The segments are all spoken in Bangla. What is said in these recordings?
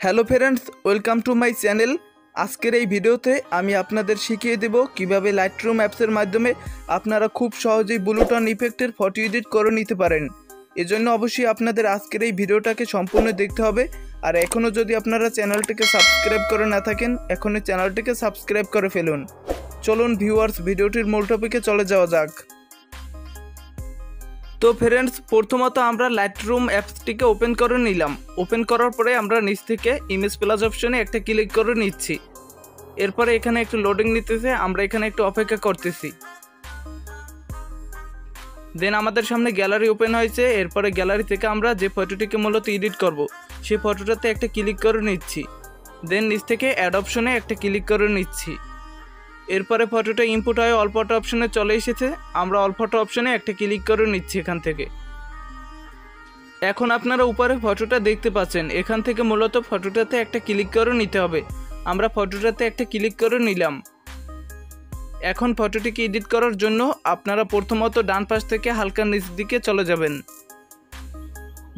Hello friends, welcome to my channel. আজকের এই ভিডিওতে আমি আপনাদের শিখিয়ে দেব কীভাবে লাইটরুম অ্যাপসের মাধ্যমে আপনারা খুব সহজেই ব্লুটন ইফেক্টের ফটো এডিট করে নিতে পারেন। এজন্য অবশ্যই আপনাদের আজকের এই ভিডিওটাকে সম্পূর্ণ দেখতে হবে। আর এখনও যদি আপনারা চ্যানেলটিকে সাবস্ক্রাইব করে না থাকেন, এখনই চ্যানেলটিকে সাবস্ক্রাইব করে ফেলুন। চলুন ভিউয়ার্স ভিডিওটির মূল টপিকে চলে যাওয়া যাক। তো ফ্রেন্ডস প্রথমত আমরা লাইটরুম অ্যাপসটিকে ওপেন করে নিলাম। ওপেন করার পরে আমরা নিচ থেকে ইমেজ প্লাস অপশনে একটা ক্লিক করে নিচ্ছি। এরপরে এখানে একটু লোডিং নিতেছে, আমরা এখানে একটু অপেক্ষা করতেছি। দেন আমাদের সামনে গ্যালারি ওপেন হয়েছে, এরপরে গ্যালারি থেকে আমরা যে ফটোটিকে মূলত এডিট করব, সেই ফটোটাতে একটা ক্লিক করে নিচ্ছি। দেন নিচ থেকে অ্যাড অপশনে একটা ক্লিক করে নিচ্ছি। এরপরে ফটোটা ইনপুট হয়ে অল ফটো অপশনে চলে এসেছে। আমরা অল ফটো অপশনে একটা ক্লিক করে নিচ্ছি এখান থেকে। এখন আপনারা উপরে ফটোটা দেখতে পাচ্ছেন। এখান থেকে মূলত ফটোটাতে একটা ক্লিক করে নিতে হবে। আমরা ফটোটাতে একটা ক্লিক করে নিলাম। এখন ফটোটিকে এডিট করার জন্য আপনারা প্রথমত ডান পাশ থেকে হালকা নিচ দিকে চলে যাবেন।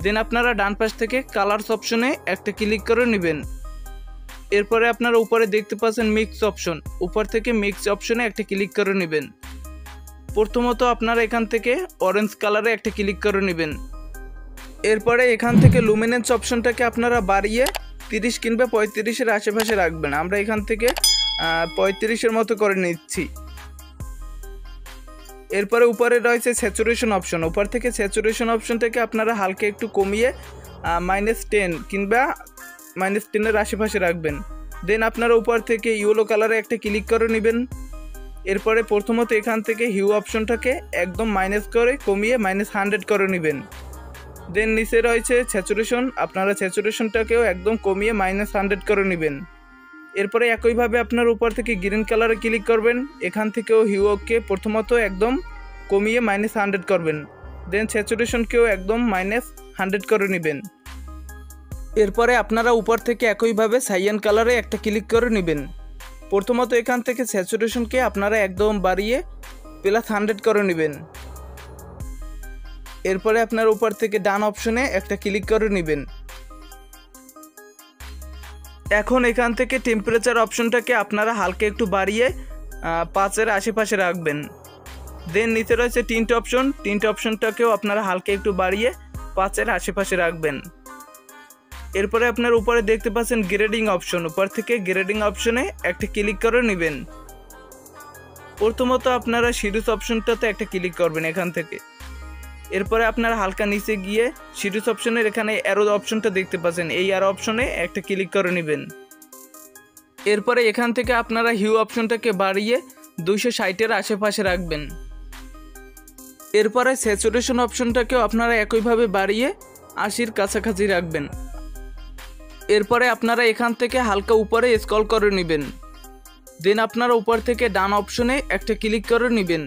দেন আপনারা ডান পাশ থেকে কালার্স অপশনে একটা ক্লিক করে নেবেন। এরপরে আপনারা উপরে দেখতে পাচ্ছেন মিক্স অপশন উপর থেকে মিক্স অপশনে একটা ক্লিক করে নেবেন। প্রথমত আপনারা এখান থেকে অরেঞ্জ কালারে একটা ক্লিক করে নেবেন। এরপরে এখান থেকে লুমিনেন্স অপশনটাকে আপনারা বাড়িয়ে তিরিশ কিংবা পঁয়ত্রিশের আশেপাশে রাখবেন। আমরা এখান থেকে পঁয়ত্রিশের মতো করে নিচ্ছি। এরপরে উপরে রয়েছে স্যাচুরেশন অপশন উপর থেকে স্যাচুরেশন অপশনটাকে আপনারা হালকা একটু কমিয়ে মাইনাস টেন কিংবা মাইনাস টেনের আশেপাশে রাখবেন। দেন আপনারা উপর থেকে ইয়েলো কালারে একটা ক্লিক করে নেবেন। এরপরে প্রথমত এখান থেকে হিউ অপশনটাকে একদম মাইনাস করে কমিয়ে মাইনাস হান্ড্রেড করে নেবেন। দেন নিচে রয়েছে স্যাচুরেশন আপনারা স্যাচুরেশনটাকেও একদম কমিয়ে মাইনাস হান্ড্রেড করে নেবেন। এরপরে একইভাবে আপনার উপর থেকে গ্রিন কালারে ক্লিক করবেন। এখান থেকেও হিউকে প্রথমত একদম কমিয়ে মাইনাস হান্ড্রেড করবেন। দেন স্যাচুরেশনকেও একদম মাইনাস হান্ড্রেড করে নেবেন। এরপরে আপনারা উপর থেকে একইভাবে সাইয়ান কালারে একটা ক্লিক করে নেবেন। প্রথমত এখান থেকে স্যাচুরেশনকে আপনারা একদম বাড়িয়ে প্লাস হান্ড্রেড করে নেবেন। এরপরে আপনার উপর থেকে ডান অপশনে একটা ক্লিক করে নেবেন। এখন এখান থেকে টেম্পারেচার অপশনটাকে আপনারা হালকা একটু বাড়িয়ে পাঁচের আশেপাশে রাখবেন। দেন নিচে রয়েছে তিনটে অপশন তিনটে অপশনটাকেও আপনারা হালকা একটু বাড়িয়ে পাঁচের আশেপাশে রাখবেন। এরপরে আপনার উপরে দেখতে পাচ্ছেন গ্রেডিং অপশন উপর থেকে গ্রেডিং অপশনে একটা ক্লিক করে নেবেন। প্রথমত আপনারা সিরিজ অপশনটাতে একটা ক্লিক করবেন এখান থেকে। এরপরে আপনার হালকা নিচে গিয়ে সিরিজ অপশনের এখানে অ্যারো অপশনটা দেখতে পাচ্ছেন। এই অ্যারো অপশনে একটা ক্লিক করে নেবেন। এরপরে এখান থেকে আপনারা হিউ অপশনটাকে বাড়িয়ে দুইশো ষাটের আশেপাশে রাখবেন। এরপরে স্যাচুরেশন অপশনটাকেও আপনারা একইভাবে বাড়িয়ে আশির কাছাকাছি রাখবেন। এরপরে আপনারা এখান থেকে হালকা উপরে স্কল করে নেবেন। দেন আপনারা উপর থেকে ডান অপশনে একটা ক্লিক করে নেবেন।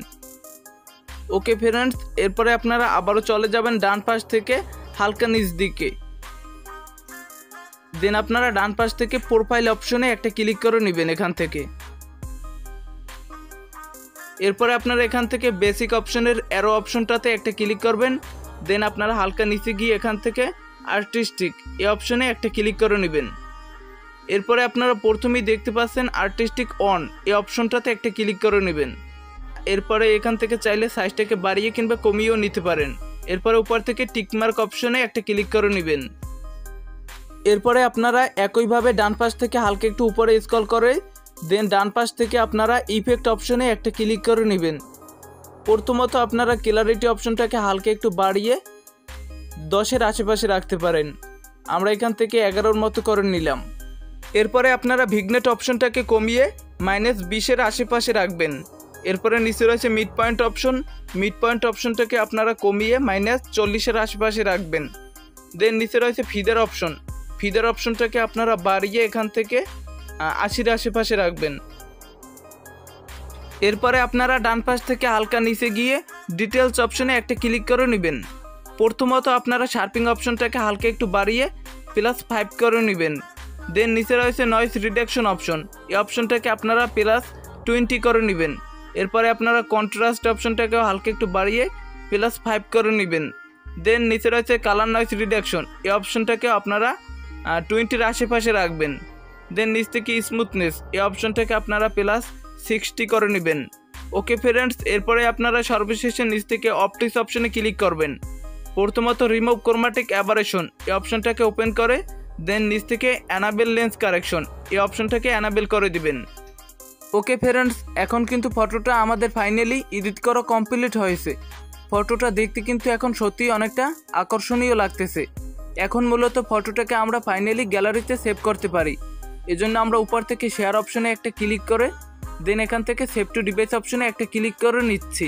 ওকে ফ্রেন্ডস এরপরে আপনারা আবারও চলে যাবেন ডান পাশ থেকে হালকা নিচ দিকে। দেন আপনারা ডান পাশ থেকে প্রোফাইল অপশনে একটা ক্লিক করে নেবেন এখান থেকে। এরপরে আপনারা এখান থেকে বেসিক অপশনের অ্যারো অপশনটাতে একটা ক্লিক করবেন। দেন আপনারা হালকা নিচে গিয়ে এখান থেকে আর্টিস্টিক, এই অপশনে একটা ক্লিক করে নেবেন। এরপরে আপনারা প্রথমেই দেখতে পাচ্ছেন আর্টিস্টিক অন, এই অপশনটাতে একটা ক্লিক করে নেবেন। এরপরে এখান থেকে চাইলে সাইজটাকে বাড়িয়ে কিংবা কমিয়েও নিতে পারেন। এরপরে উপর থেকে টিকমার্ক অপশনে একটা ক্লিক করে নেবেন। এরপরে আপনারা একইভাবে ডান পাশ থেকে হালকা একটু উপরে স্কল করে, দেন ডান পাশ থেকে আপনারা ইফেক্ট অপশনে একটা ক্লিক করে নেবেন। প্রথমত আপনারা ক্লারিটি অপশনটাকে হালকা একটু বাড়িয়ে দশের আশেপাশে রাখতে পারেন। আমরা এখান থেকে এগারোর মতো করে নিলাম। এরপরে আপনারা ভিগনেট অপশনটাকে কমিয়ে মাইনাস বিশের আশেপাশে রাখবেন। এরপরে নিচে রয়েছে mid point option. Mid point অপশনটাকে আপনারা কমিয়ে মাইনাস চল্লিশের আশেপাশে রাখবেন। দেন নিচে রয়েছে ফিদের অপশন। ফিদের অপশনটাকে আপনারা বাড়িয়ে এখান থেকে আশির আশেপাশে রাখবেন। এরপরে আপনারা ডান পাশ থেকে হালকা নিচে গিয়ে ডিটেলস অপশনে একটা ক্লিক করে নেবেন। প্রথমত আপনারা শার্পিং অপশনটাকে হালকা একটু বাড়িয়ে প্লাস ফাইভ করে নেবেন। দেন নিচে রয়েছে নয়েস রিডাকশন অপশন এই অপশনটাকে আপনারা প্লাস টোয়েন্টি করে নেবেন। এরপরে আপনারা কন্ট্রাস্ট অপশনটাকেও হালকা একটু বাড়িয়ে প্লাস ফাইভ করে নেবেন। দেন নিচে রয়েছে কালার নয়েস রিডাকশন এই অপশনটাকে আপনারা টোয়েন্টির আশেপাশে রাখবেন। দেন নিচ থেকে স্মুথনেস এই অপশনটাকে আপনারা প্লাস সিক্সটি করে নেবেন। ওকে ফ্রেন্ডস এরপরে আপনারা সর্বশেষে নিচ থেকে অপটিক্স অপশনে ক্লিক করবেন। প্রথমত রিমুভ ক্রোমাটিক অ্যাবারেশন এই অপশনটাকে ওপেন করে দেন নিচ থেকে অ্যানাবেল লেন্স কারেকশন এই অপশনটাকে অ্যানাবেল করে দিবেন। ওকে ফ্রেন্ডস এখন কিন্তু ফটোটা আমাদের ফাইনালি এডিট করা কমপ্লিট হয়েছে। ফটোটা দেখতে কিন্তু এখন সত্যিই অনেকটা আকর্ষণীয় লাগতেছে। এখন মূলত ফটোটাকে আমরা ফাইনালি গ্যালারিতে সেভ করতে পারি। এজন্য আমরা উপর থেকে শেয়ার অপশনে একটা ক্লিক করে দেন এখান থেকে সেভ টু ডিভাইস অপশনে একটা ক্লিক করে নিচ্ছি।